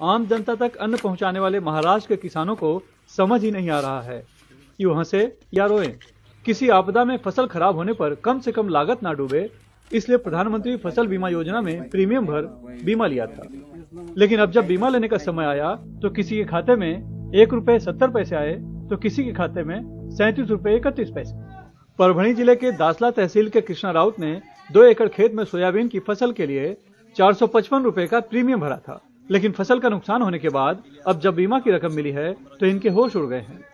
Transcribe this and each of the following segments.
आम जनता तक अन्न पहुँचाने वाले महाराष्ट्र के किसानों को समझ ही नहीं आ रहा है। कि वो हंसे या रोए, किसी आपदा में फ़सल खराब होने पर कम से कम लागत ना डूबे, इसलिए प्रधानमंत्री फ़सल बीमा योजना में प्रीमियम भर बीमा लिया था। लेकिन अब जब बीमा लेने का समय आया तो किसी के खाते में एक रुपए सत्तर पैसे आए तो किसी के खाते में सैंतीस रुपए इकतीस पैसे। परभणी ज़िले के दासला तहसील के कृष्णा राउत ने दो एकड़ खेत में सोयाबीन की फ़सल के लिए चार सौ पचपन का प्रीमियम भरा था। लेकिन फ़सल का नुकसान होने के बाद अब जब बीमा की रकम मिली है तो इनके होश उड़ गए हैं।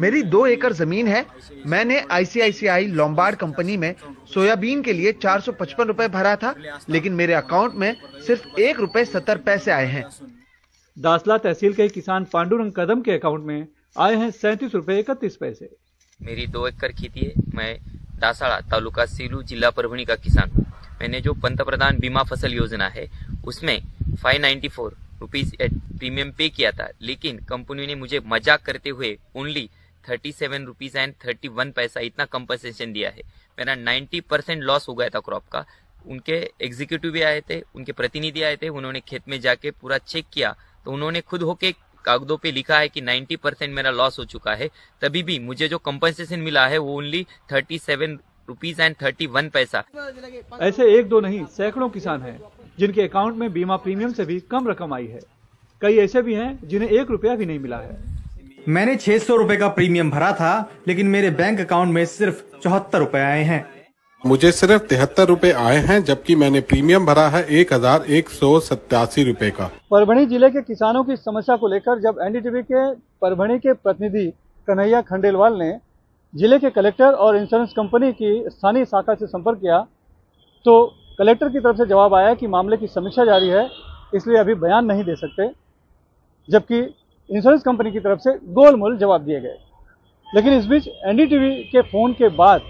मेरी दो एकड़ ज़मीन है। मैंने आईसीआईसीआई लोम्बार्ड कंपनी में सोयाबीन के लिए चार सौ पचपन रूपए भरा था लेकिन मेरे अकाउंट में सिर्फ़ एक रूपए सत्तर पैसे आए हैं। दासला तहसील के किसान पांडुरंग कदम के अकाउंट में आए हैं सैंतीस रूपए इकतीस पैसे। मेरी दो एकड़ खेती है। मैं दासाड़ा तालुका सीलू जिला परभणी का किसान हूँ। मैंने जो पंतप्रधान बीमा फ़सल योजना है उसमें 594 रुपीज़ प्रीमियम पे किया था, लेकिन कंपनी ने मुझे मज़ाक करते हुए only thirty seven rupees and thirty one पैसा इतना कंपनसेशन दिया है। मेरा नाइन्टी परसेंट लॉस हो गया था क्रॉप का। उनके एग्जीक्यूटिव भी आए थे, उनके प्रतिनिधि आए थे, उन्होंने खेत में जाके पूरा चेक किया। तो उन्होंने खुद होके कागदों पे लिखा है कि 90 परसेंट मेरा लॉस हो चुका है। तभी भी मुझे जो कंपनसेशन मिला है, वो only thirty seven rupees and thirty one पैसा ऐसे एक दो नहीं, सैकड़ों किसान हैं। जिनके अकाउंट में बीमा प्रीमियम से भी कम रकम आई है। कई ऐसे भी हैं जिन्हें एक रुपया भी नहीं मिला है। मैंने छह सौ रूपए का प्रीमियम भरा था लेकिन मेरे बैंक अकाउंट में सिर्फ़ चौहत्तर रूपए आए हैं। मुझे सिर्फ़ तिहत्तर रूपए आए हैं जबकि मैंने प्रीमियम भरा है एक हज़ार एक सौ सत्तासी रूपए का। परभणी ज़िले के किसानों की समस्या को लेकर जब एनडीटीवी के परभणी के प्रतिनिधि कन्हैया खंडेलवाल ने ज़िले के कलेक्टर और इंश्योरेंस कंपनी की स्थानीय शाखा से संपर्क किया तो कलेक्टर की तरफ़ से जवाब आया कि मामले की समीक्षा जारी है, इसलिए अभी बयान नहीं दे सकते, जबकि इंश्योरेंस कंपनी की तरफ़ से गोलमोल जवाब दिए गए। लेकिन इस बीच एनडीटीवी के फ़ोन के बाद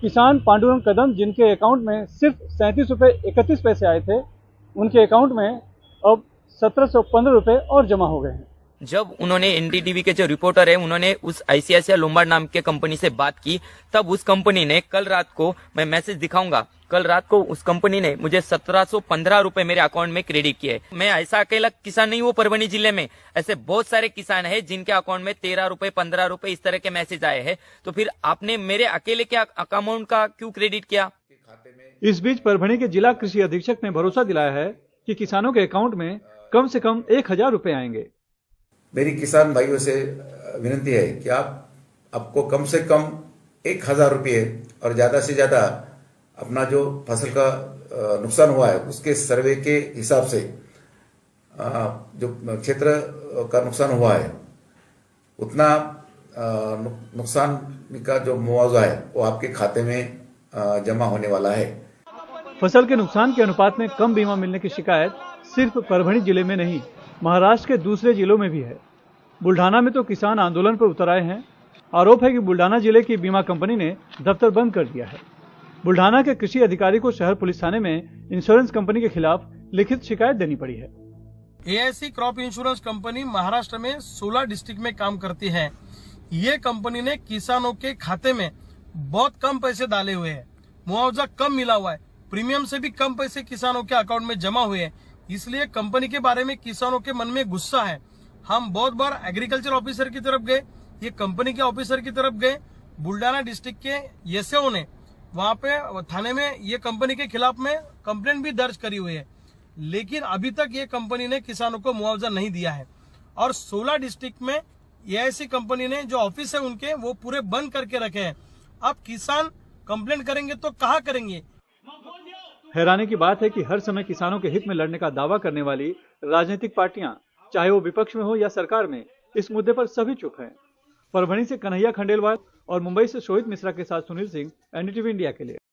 किसान पांडुरंग कदम, जिनके अकाउंट में सिर्फ़ सैंतीस रुपये इकतीस पैसे आए थे, उनके अकाउंट में अब सत्रह सौ पंद्रह रुपये और जमा हो गए हैं। जब उन्होंने एनडीटीवी के जो रिपोर्टर है, उन्होंने उस आईसीआईसीआई लोम्बार्ड नाम के कंपनी से बात की, तब उस कंपनी ने कल रात को, मैं मैसेज दिखाऊँगा, कल रात को उस कंपनी ने मुझे सत्रह सौ पंद्रह रुपये मेरे अकाउंट में क्रेडिट किए मैं ऐसा अकेला किसान नहीं हूँ परभणी ज़िले में, ऐसे बहुत सारे किसान हैं जिनके अकाउंट में तेरह रुपये पंद्रह रुपये इस तरह के मैसेज आए हैं। तो फिर आपने मेरे अकेले के अकाउंट का क्यों क्रेडिट किया? इस बीच परभणी के जिला कृषि अधीक्षक ने भरोसा दिलाया है कि किसानों के अकाउंट में कम से कम एक हज़ार रूपए आएँगे। मेरी किसान भाइयों से विनती है कि आप आपको कम से कम एक हज़ार रुपये और ज़्यादा से ज़्यादा अपना जो फ़सल का नुकसान हुआ है, उसके सर्वे के हिसाब से जो क्षेत्र का नुकसान हुआ है, उतना नुकसान का जो मुआवजा है, वो आपके खाते में जमा होने वाला है। फ़सल के नुकसान के अनुपात में कम बीमा मिलने की शिकायत सिर्फ़ परभणी ज़िले में नहीं महाराष्ट्र के दूसरे जिलों में भी है। बुल्ढाना में तो किसान आंदोलन पर उतर आए हैं। आरोप है कि बुल्ढाना ज़िले की बीमा कंपनी ने दफ्तर बंद कर दिया है। बुल्ढाना के कृषि अधिकारी को शहर पुलिस थाने में इंश्योरेंस कंपनी के खिलाफ लिखित शिकायत देनी पड़ी है। AIC crop insurance company Maharashtra में 16 डिस्ट्रिक्ट में काम करती है। ये कंपनी ने किसानों के खाते में बहुत कम पैसे डाले हुए हैं। मुआवजा कम मिला हुआ है। प्रीमियम से भी कम पैसे किसानों के अकाउंट में जमा हुए हैं। इसलिए कंपनी के बारे में किसानों के मन में गुस्सा है। हम बहुत बार एग्रीकल्चर ऑफिसर की तरफ़ गए, ये कंपनी के ऑफिसर की तरफ़ गए बुल्डाना डिस्ट्रिक्ट के एसओ ने। वहाँ पे, थाने में ये कंपनी के खिलाफ में कंप्लेंट भी दर्ज करी हुई है। लेकिन अभी तक ये कंपनी ने किसानों को मुआवजा नहीं दिया है। और 16 डिस्ट्रिक्ट में एआईसी कंपनी ने जो ऑफ़िस है उनके, वो पूरे बंद करके रखे हैं। अब किसान कंप्लेंट करेंगे तो कहा करेंगे? हैरानी की बात है कि हर समय किसानों के हित में लड़ने का दावा करने वाली राजनीतिक पार्टियाँ, चाहे वो विपक्ष में हो या सरकार में, इस मुद्दे पर सभी चुप हैं। परभणी से कन्हैया खंडेलवाल और मुंबई से शोहित मिश्रा के साथ सुनील सिंह, एनडीटीवी इंडिया के लिए।